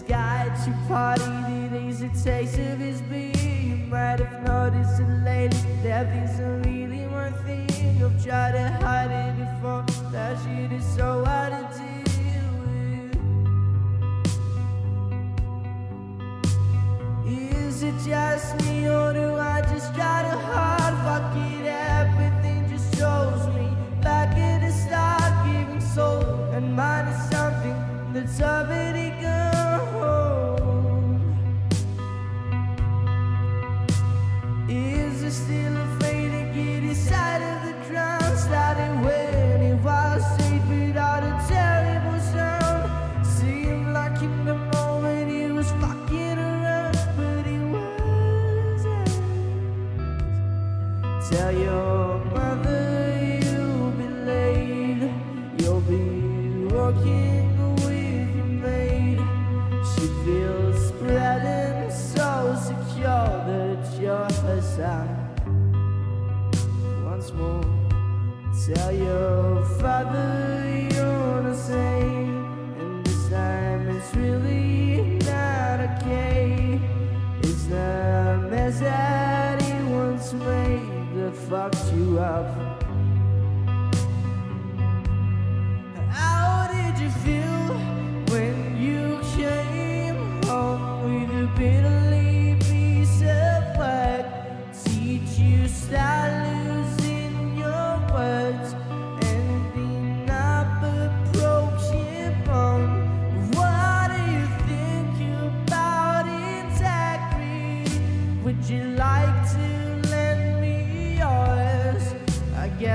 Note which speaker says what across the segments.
Speaker 1: Guy at your party, did he's taste of his beer. You might have noticed it lately, that isn't really my thing. I've tried to hide it before, that shit is so hard to deal with. Is it just me or do I just try still tell your father you're the same. And this time it's really not okay. It's the mess that he once made that fucked you up.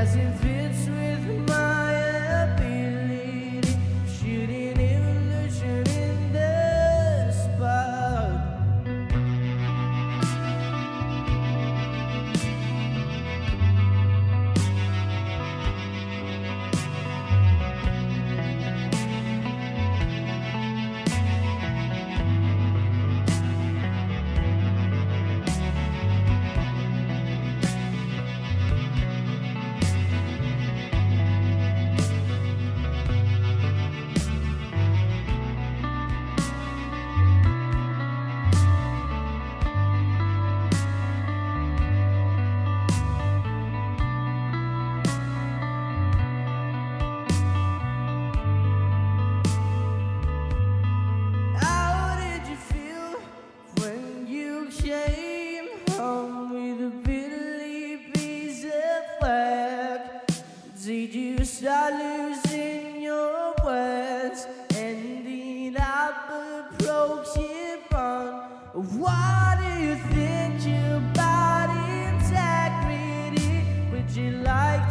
Speaker 1: I guess it fits with a? Did you start losing your words, ending up a broken bone? What do you think about integrity? Would you like